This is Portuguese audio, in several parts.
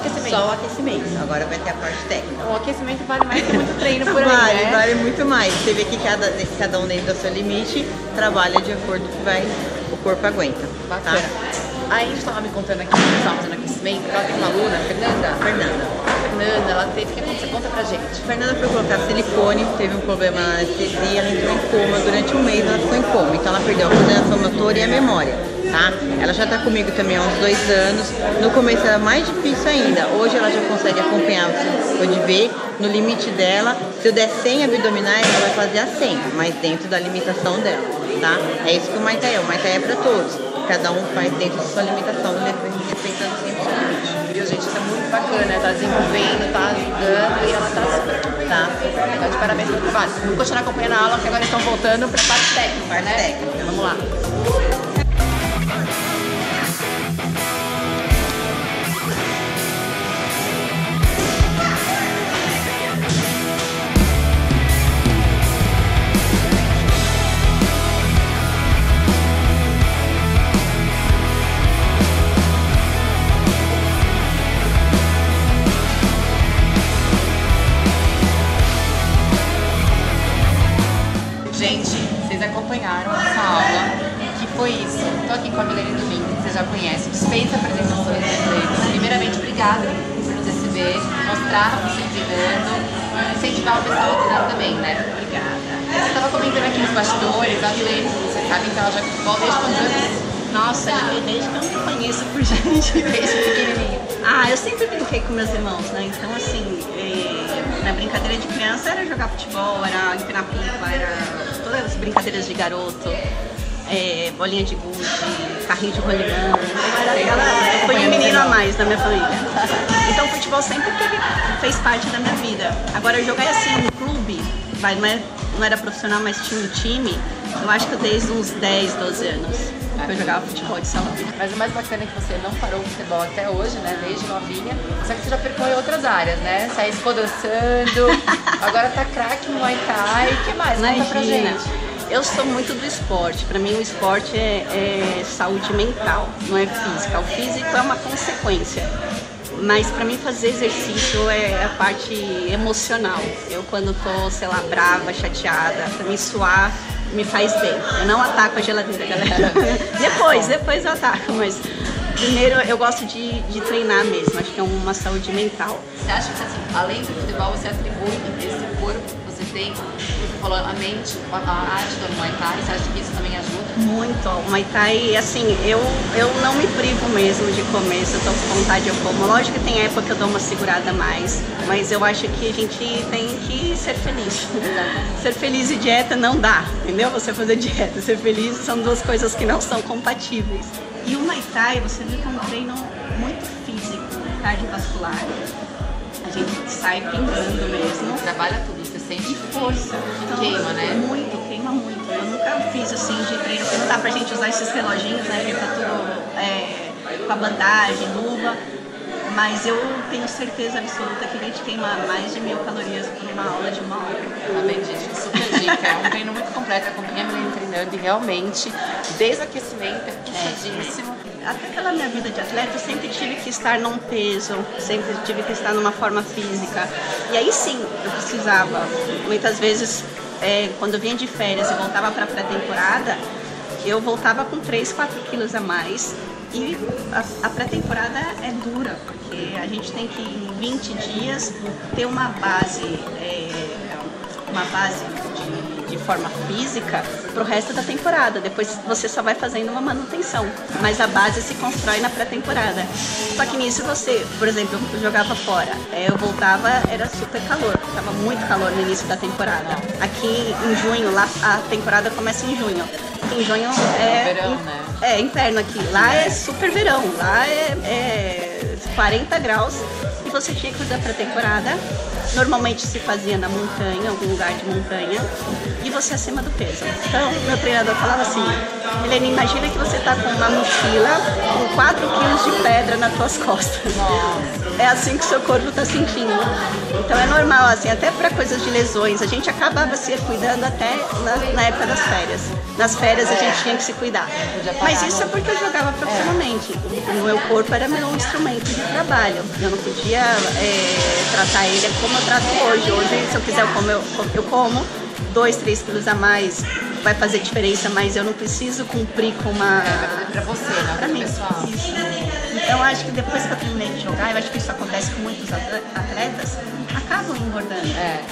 aquecimento. Só o aquecimento. Agora vai ter a parte técnica. O aquecimento vale mais que muito treino por aí, vale, né? vale muito mais. Você vê que cada, cada um dentro do seu limite trabalha de acordo com o que vai, o corpo aguenta. Bacana. Tá? Aí a gente estava me contando aqui, que estava fazendo aquecimento, que ela tem uma aluna, Fernanda. Fernanda. Fernanda, ela teve, que aconteceu? Conta pra gente. Fernanda foi colocar silicone, teve um problema na anestesia, ela entrou em coma. Durante um mês ela ficou em coma, então ela perdeu a coordenação motora e a memória, tá? Ela já tá comigo também há uns dois anos. No começo era mais difícil ainda. Hoje ela já consegue acompanhar, você pode ver, no limite dela. Se eu der 100 abdominais, ela vai fazer a 100, mas dentro da limitação dela, tá? É isso que o Thai é. O Thai é pra todos. Cada um faz dentro da sua limitação, respeitando sempre o seu limite. Viu, gente? Isso é muito bacana, tá desenvolvendo, tá ajudando e ela tá super Tá? Tá de parabéns pro trabalho. Vamos continuar acompanhando a aula, que agora estão voltando pra parte técnica, Parte né? técnica. Vamos lá. Aula, que foi isso. Tô aqui com a Milene Domingues, que vocês já conhecem, dispensa apresentações brasileiras. Primeiramente, obrigada por nos receber, mostrar você treinando, incentivar o pessoal a treinar também, né? Obrigada. Você tava comentando aqui nos bastidores, a Milene, você sabe que ela já futebol desde anos? Nossa, desde que eu me conheço por gente. Desde pequenininho. Ah, eu sempre brinquei com meus irmãos, né? Então, assim, eh, na brincadeira de criança era jogar futebol, era empinar pipa, era as brincadeiras de garoto, eh, bolinha de gude, carrinho de aquela, foi um menino a mais na minha família. Então, o futebol sempre fez parte da minha vida. Agora, jogar assim no clube, é, não era profissional, mas tinha um time, eu acho que desde uns 10, 12 anos eu jogava futebol de salão. Mas o mais bacana é que você não parou o futebol até hoje, né? Desde novinha. Só que você já percorreu outras áreas, né? Saiu ficou dançando, agora tá craque no Muay Thai. O que mais? Conta pra Imagina. gente. Eu sou muito do esporte. Para mim, o esporte é, é saúde mental, não é física. O físico é uma consequência. Mas para mim fazer exercício é a parte emocional. Eu quando tô, sei lá, brava, chateada, para mim suar me faz bem. Eu não ataco a geladeira, galera. depois, depois eu ataco, mas primeiro eu gosto de, de treinar mesmo. Acho que é uma saúde mental. Você acha que, assim, além do futebol, você atribui esse corpo que você tem, você falou, a mente, a a arte do Muay Thai, você acha que isso também ajuda? Muito. O Muay Thai, assim, eu, eu não me privo mesmo de comer. Se eu tô com vontade, eu como. Lógico que tem época que eu dou uma segurada a mais, mas eu acho que a gente tem que ser feliz. Ser feliz e dieta não dá, entendeu? Você fazer dieta, ser feliz são duas coisas que não são compatíveis. E o Muay Thai, você vê que é um treino muito físico, cardiovascular. A gente sai pingando mesmo. Trabalha tudo, você sente E força. Então, queima, né? Muito, queima muito. Eu nunca fiz assim de treino, porque não dá pra gente usar esses reloginhos, né? Que tá tudo é, com a bandagem, luva. Mas eu tenho certeza absoluta que a gente queima mais de mil calorias por uma aula de uma hora. Tá bem, gente? Super dica. É um treino muito completo. Acompanhei a treinando e realmente, desde o aquecimento, é puxadíssimo. Até pela minha vida de atleta, eu sempre tive que estar num peso, sempre tive que estar numa forma física. E aí sim, eu precisava. Muitas vezes, é, quando eu vinha de férias e voltava para a pré-temporada, eu voltava com 3, 4 quilos a mais. E a, a pré-temporada é dura, porque a gente tem que, em 20 dias, ter uma base, é, uma base de, de forma física pro resto da temporada. Depois você só vai fazendo uma manutenção, mas a base se constrói na pré-temporada. Só que nisso você, por exemplo, eu jogava fora, é, eu voltava, era super calor, tava muito calor no início da temporada. Aqui em junho, lá a temporada começa em junho. Em junho é, Verão, né? é inverno aqui. Lá é super verão, lá é, é 40 graus e você tinha que usar para temporada. Normalmente se fazia na montanha, algum lugar de montanha, e você acima do peso. Então, meu treinador falava assim: Helene, imagina que você tá com uma mochila com 4 quilos de pedra nas tuas costas. É assim que o seu corpo está sentindo. Então é normal, assim, até para coisas de lesões. A gente acabava se cuidando até na, na, época das férias. Nas férias a gente tinha que se cuidar. Mas isso é porque eu jogava profissionalmente. O meu corpo era meu instrumento de trabalho. Eu não podia é, tratar ele como eu trato hoje. Hoje, se eu quiser, eu como, eu, eu como dois, três quilos a mais vai fazer diferença, mas eu não preciso cumprir com uma. É, pra você, né? Pra mim. Pessoal. Isso. Então acho que depois que eu terminei de jogar, eu acho que isso acontece com muitos atletas, acabam engordando. É.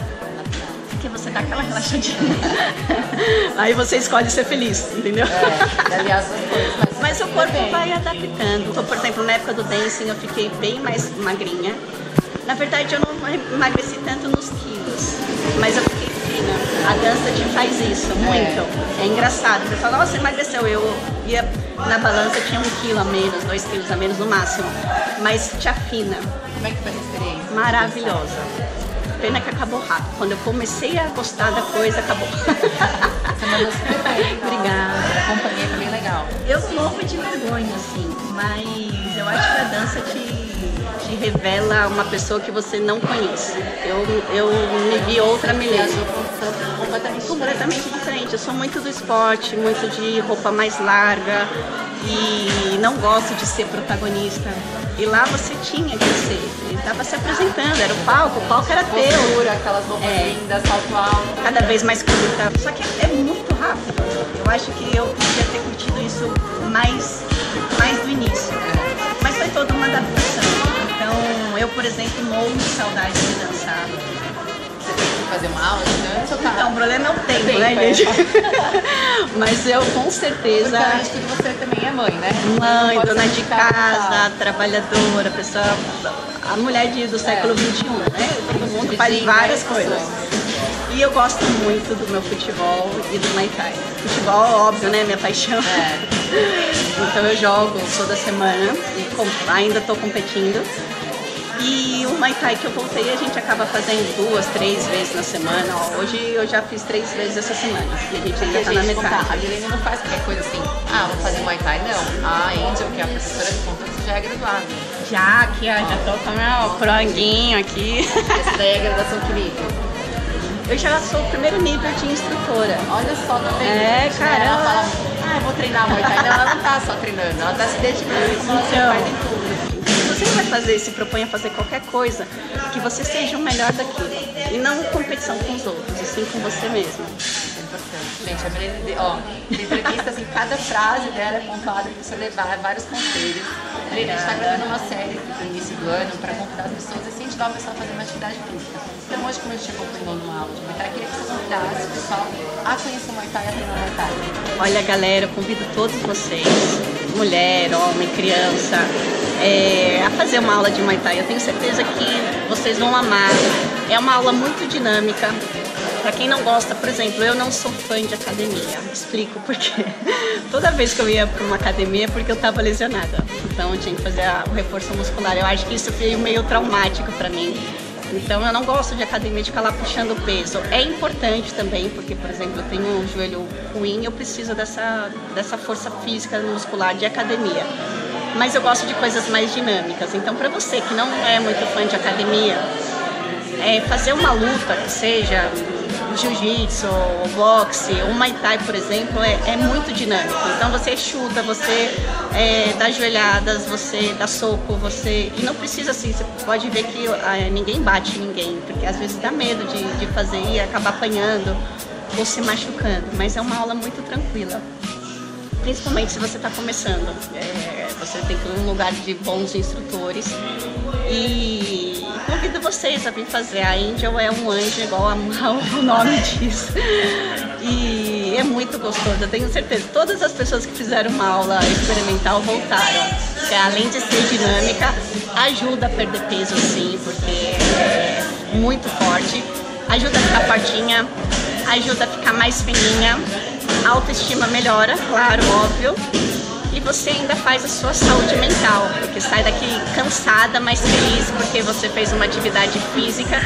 Porque você dá aquela relaxadinha. Aí você escolhe ser feliz, entendeu? É, aliás. Mas, mas o corpo bem. vai adaptando. Então, por exemplo, na época do dancing eu fiquei bem mais magrinha. Na verdade eu não emagreci tanto nos quilos, mas eu fiquei a dança te faz isso, muito. É, é engraçado. Você fala, nossa, emagreceu. Eu ia na balança, tinha um quilo a menos, dois quilos a menos no máximo. Mas te afina. Como é que foi a experiência? Maravilhosa. Pena que acabou rápido. Quando eu comecei a gostar da coisa, acabou. Você mandou super bem. Obrigada. A companhia foi bem legal. Eu morro de vergonha, assim, mas eu acho que a dança te te revela uma pessoa que você não conhece. Eu, eu me vi outra Milena. Completamente, completamente diferente. Eu sou muito do esporte, muito de roupa mais larga e não gosto de ser protagonista. E lá você tinha que ser. Ele estava se apresentando, era o palco, o palco era Postura, teu. aquelas roupas é, lindas, salto alto. Cada vez mais curta. Só que é muito rápido. Eu acho que eu podia ter curtido isso mais, mais do início. Mas foi toda uma adaptação. Então, eu, por exemplo, morro de saudade de dançar. Que fazer uma aula de dança ou tá? Então, o problema é o tempo, tempo né, é. gente? Mas eu, com certeza... De tudo, você também é mãe, né? Mãe, dona de casa, trabalhadora, pessoa... A mulher de, do século XXI, é. né? Todo mundo faz várias coisas. E eu gosto muito do meu futebol e do Muay Thai. Futebol, óbvio, né? Minha paixão. É. então eu jogo toda semana e ainda estou competindo. E o Muay Thai que eu voltei, a gente acaba fazendo duas, três vezes na semana. Hoje eu já fiz três vezes essa semana. E a gente ainda tá na metade. A Milena não faz qualquer coisa assim, ah, vou fazer Muay Thai, não. A Angel, que é a professora de conta, já é graduada. Já, aqui, ó, já tô com meu franguinho aqui. Essa daí é a graduação que nível? Eu já sou o primeiro nível de instrutora. Olha só, tá vendo? É, cara. Ela fala, ah, eu vou treinar Muay Thai. Não, ela não tá só treinando, ela tá se dedicando então, você vai fazer, se propõe a fazer qualquer coisa, que você seja o melhor daquilo. E não competição com os outros, e sim com você mesmo. Gente, a Milene, ó, entrevista, assim, cada frase dela é pontuada para você levar vários conselhos. A gente está gravando uma série no início do ano para convidar as pessoas e incentivar o pessoal a fazer uma atividade física. Então hoje, como a gente acompanhou no áudio de Muay Thai, queria que você convidasse o pessoal a conhecer o Muay Thai e a treinar Muay Thai. Olha, galera, eu convido todos vocês, mulher, homem, criança, é, a fazer uma aula de Muay Thai. Eu tenho certeza que vocês vão amar. É uma aula muito dinâmica. Para quem não gosta, por exemplo, eu não sou fã de academia. Explico por quê. Toda vez que eu ia para uma academia é porque eu estava lesionada. Então eu tinha que fazer o reforço muscular. Eu acho que isso foi meio traumático para mim. Então eu não gosto de academia de ficar lá puxando peso. É importante também, porque, por exemplo, eu tenho um joelho ruim, eu preciso dessa, dessa força física muscular de academia mas eu gosto de coisas mais dinâmicas. Então, para você que não é muito fã de academia, é fazer uma luta que seja jiu-jitsu, boxe, o muay thai, por exemplo, é, é, muito dinâmico. Então você chuta, você é, dá joelhadas, você dá soco, você e não precisa assim. Você pode ver que é, ninguém bate ninguém, porque às vezes dá medo de, de fazer e acabar apanhando ou se machucando. Mas é uma aula muito tranquila, principalmente se você está começando. É, você tem que ir num lugar de bons instrutores. E convido vocês a vir fazer. A Angel é um anjo, igual a, o nome diz. E é muito gostoso, eu tenho certeza. Todas as pessoas que fizeram uma aula experimental voltaram. Além de ser dinâmica, ajuda a perder peso sim, porque é muito forte. Ajuda a ficar fortinha, ajuda a ficar mais fininha. Autoestima melhora, claro, óbvio e você ainda faz a sua saúde mental, porque sai daqui cansada, mas feliz porque você fez uma atividade física,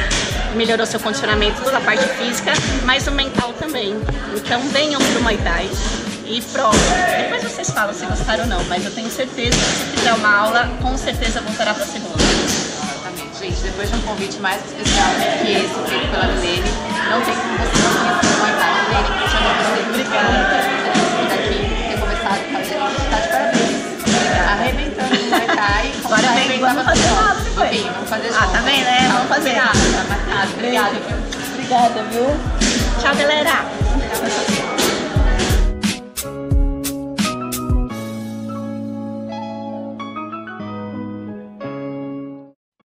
melhorou seu condicionamento, toda a parte física, mas o mental também. Então venham pro Muay Thai e pronto. Depois vocês falam se gostaram ou não, mas eu tenho certeza que se fizer uma aula, com certeza voltará para segunda. gente, depois de um convite mais especial que esse feito pela Milene, não tem como você não conhecer o Muay Thai. Milene, eu chamo você. Obrigada. Por aqui, ter começado a fazer, gente tá de parabéns. Arrebentando o Muay Thai. arrebentar vamos fazer depois. Ok, vamos fazer Ah, tá bem, né? Vamos fazer. Tá marcado. Obrigada, viu? Obrigada, viu? Tchau, galera.